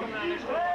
It's a new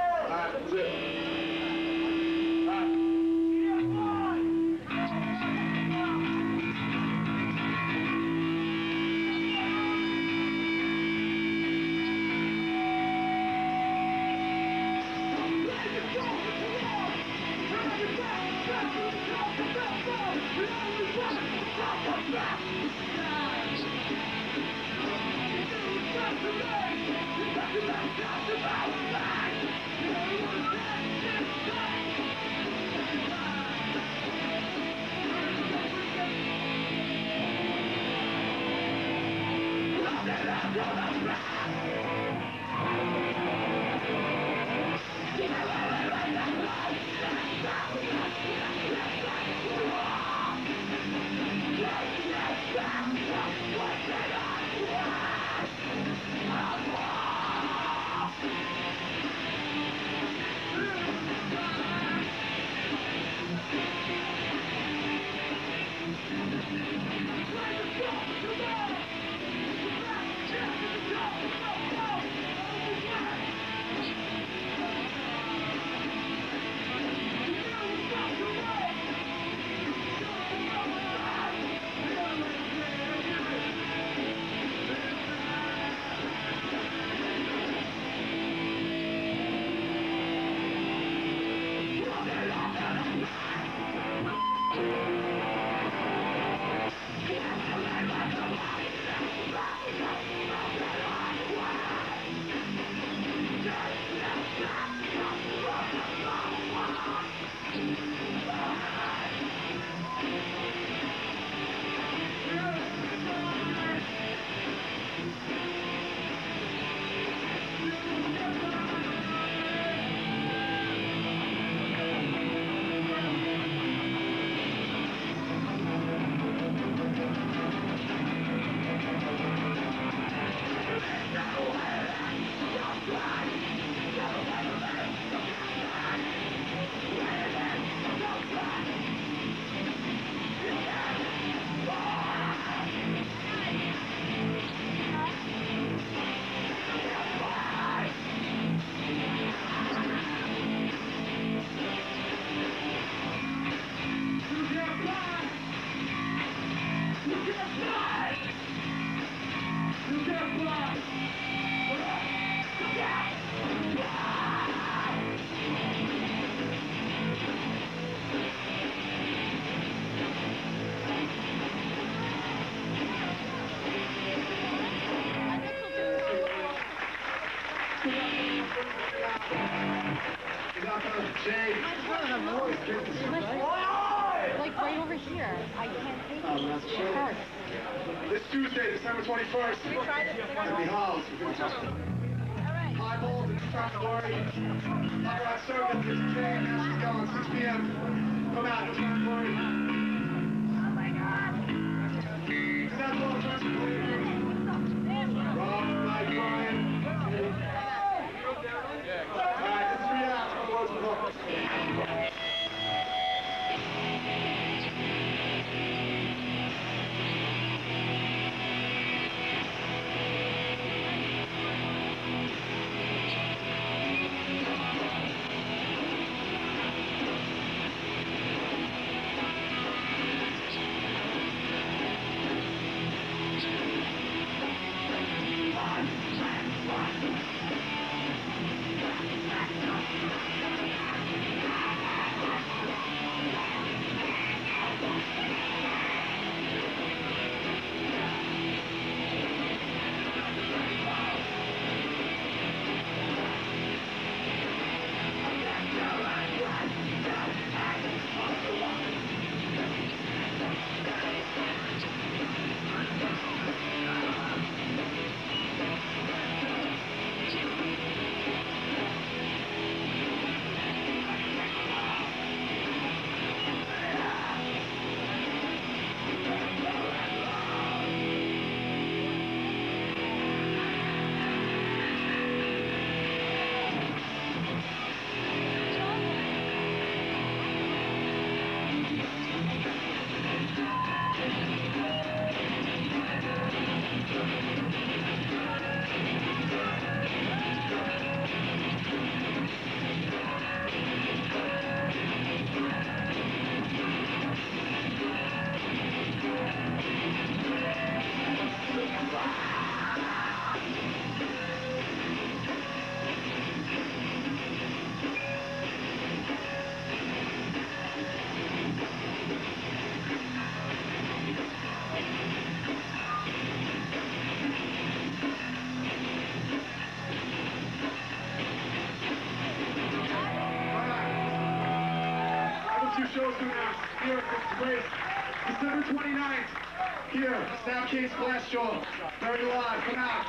here, Snapcase Glassjaw. Very live, come out.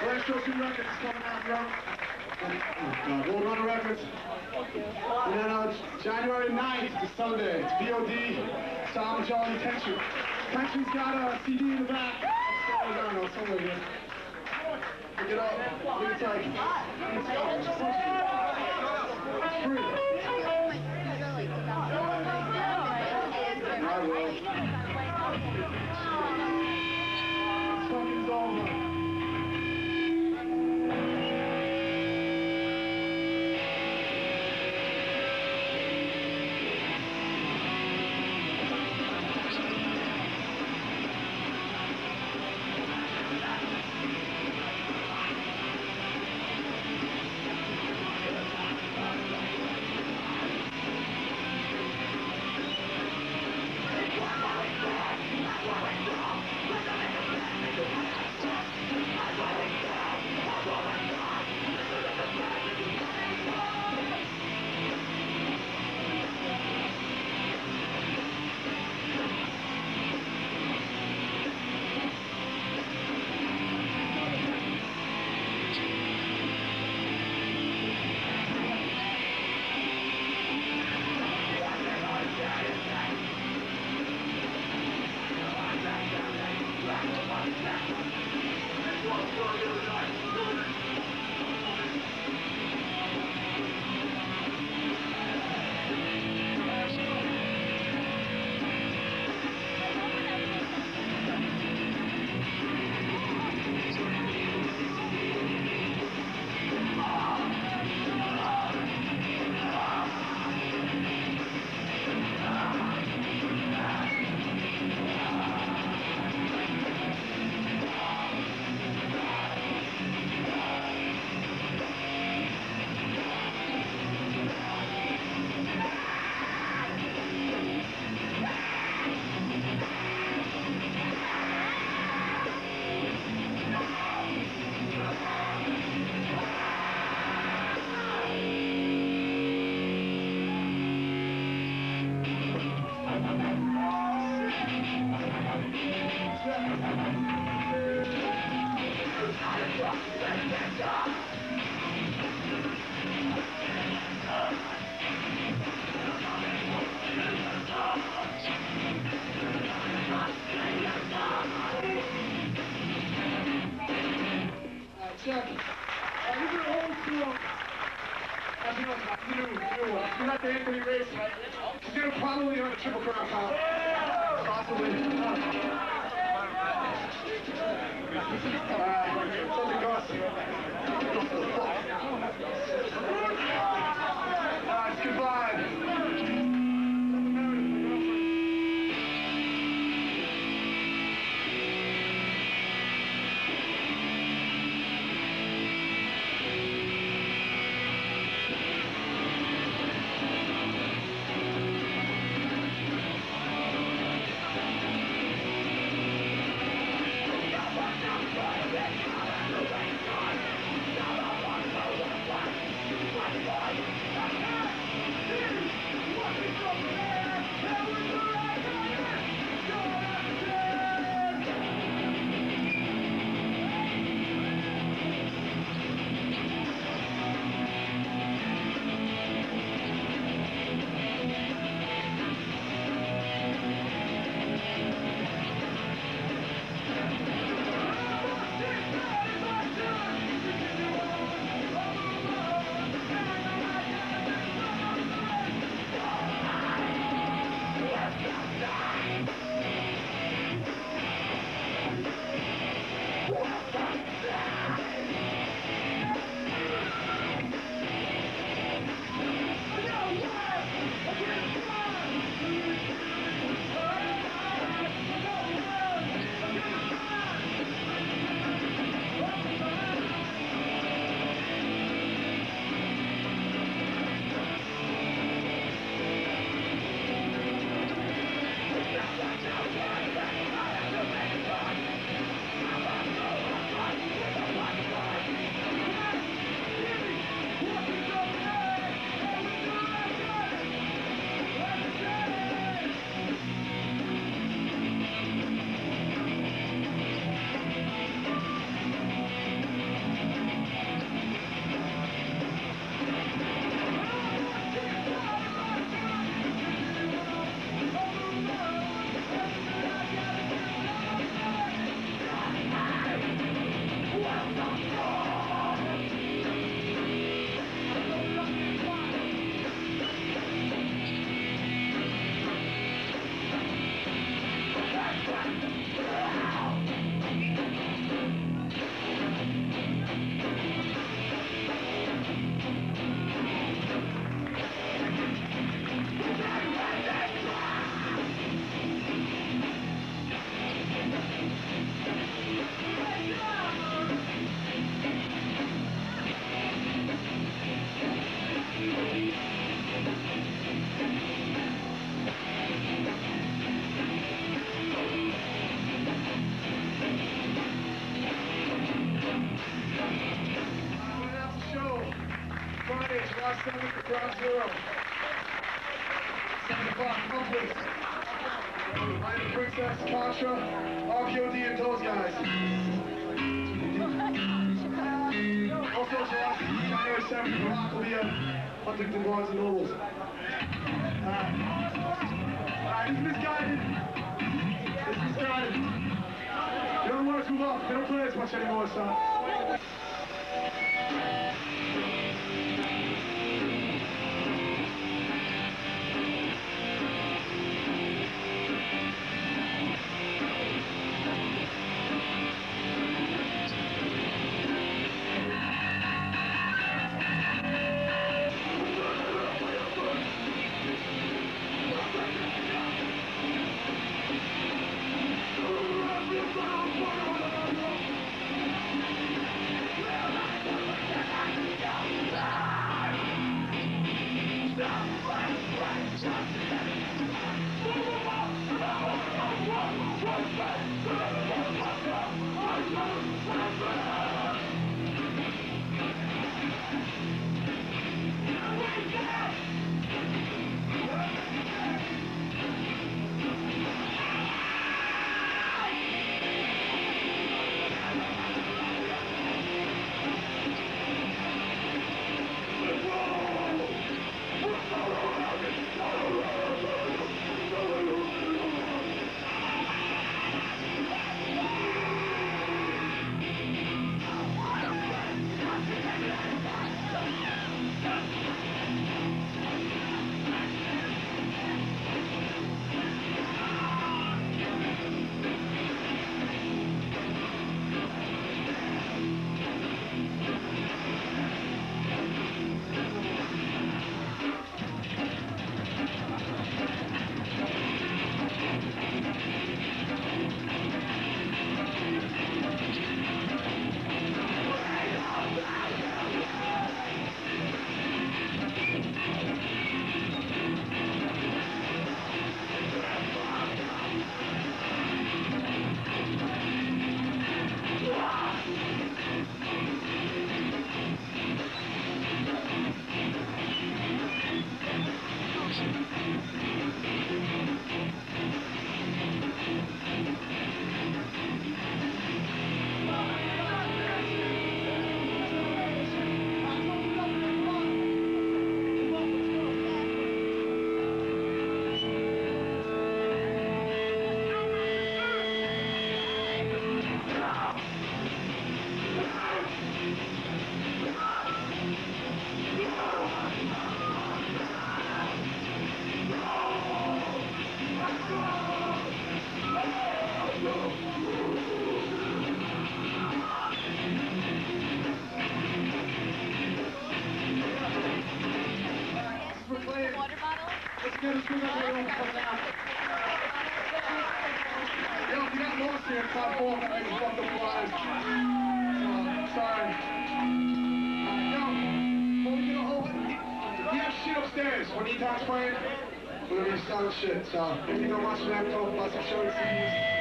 Glassjaw Shoe Records is coming out, bro. Oh, God, Roadrunner Records. And then uh, January 9th, the Sunday, it's VOD, Tom Jolly Tension. Tension's got a CD in the back. Please. Minor Princess, Tasha, RPOD, and those guys. Also, July, January 7th, The Rock Nobles. This is misguided. This is misguided. You don't want to move. They don't play as much anymore, so. We're selling shit. So, if you don't watch the laptop, lots of showing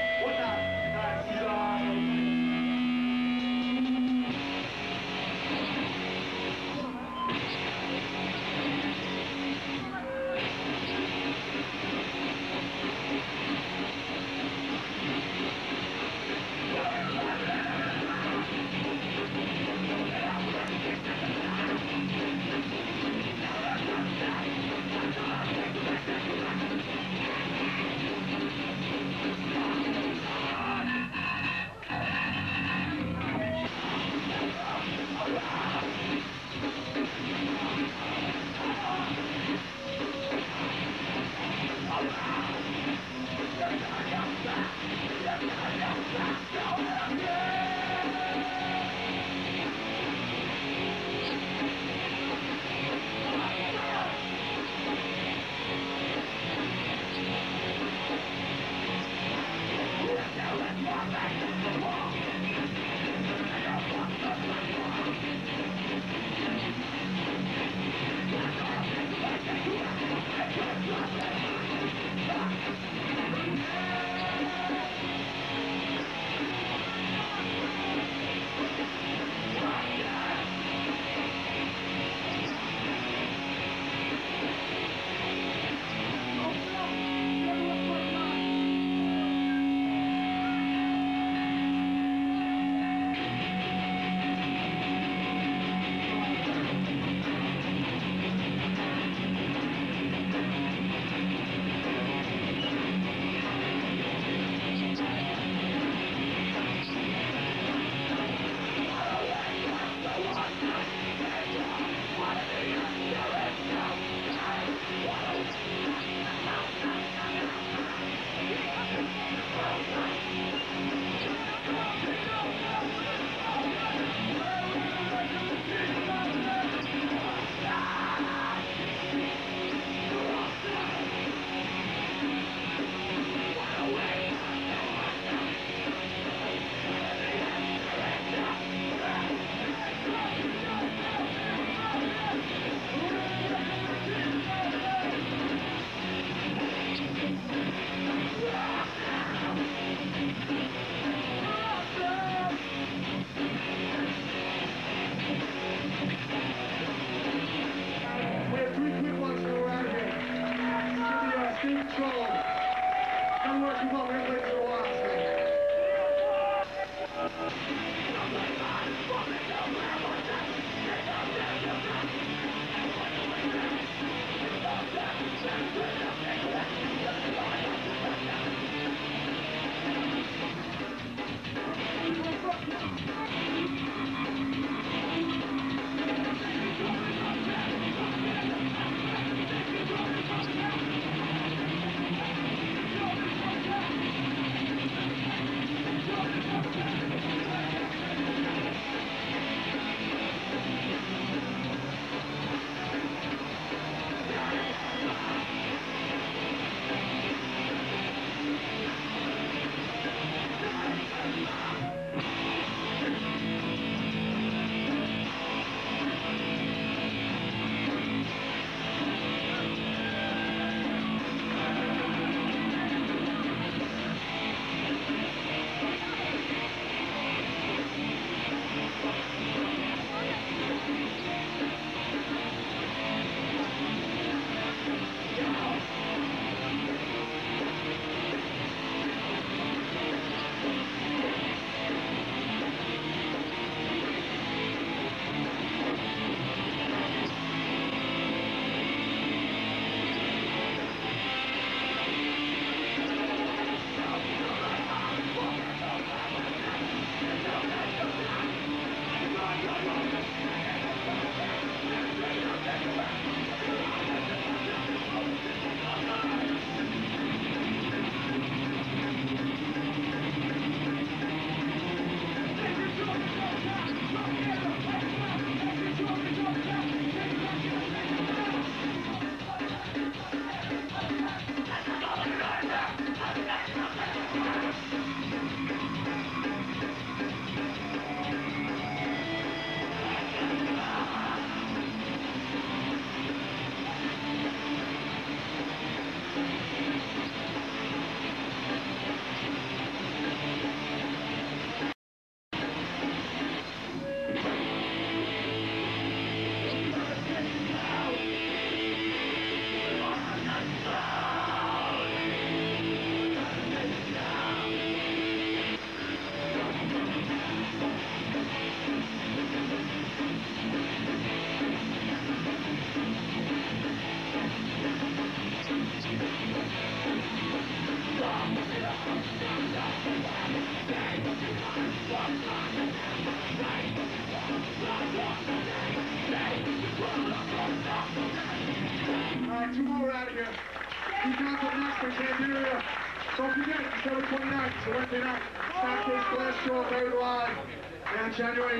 January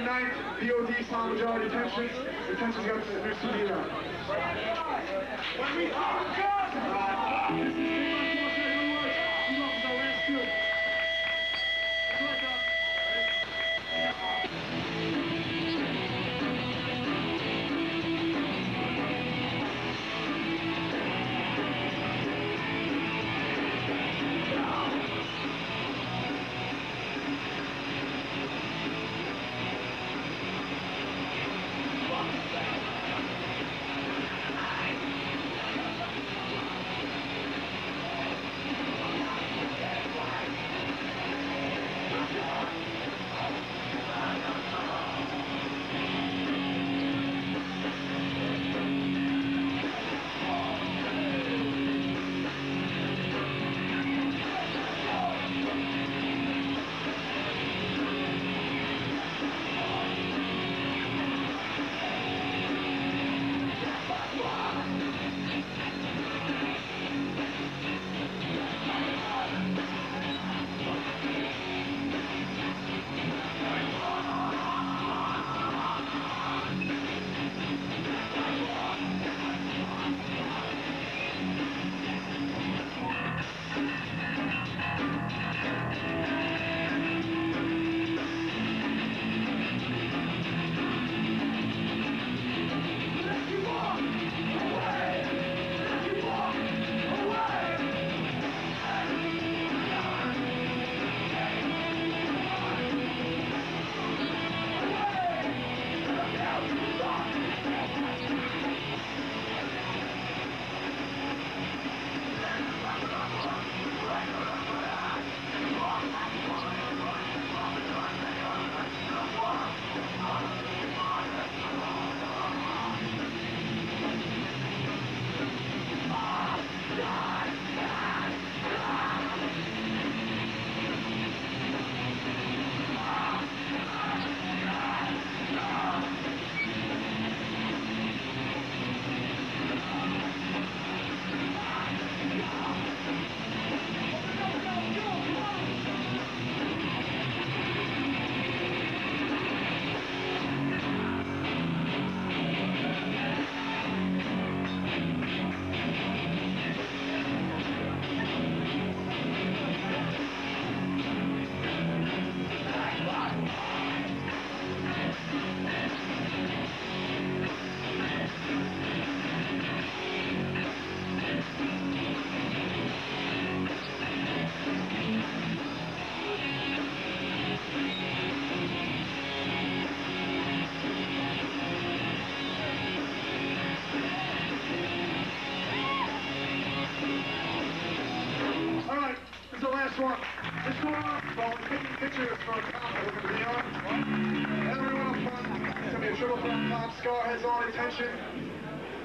Scar has all attention.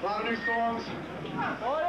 A lot of new songs.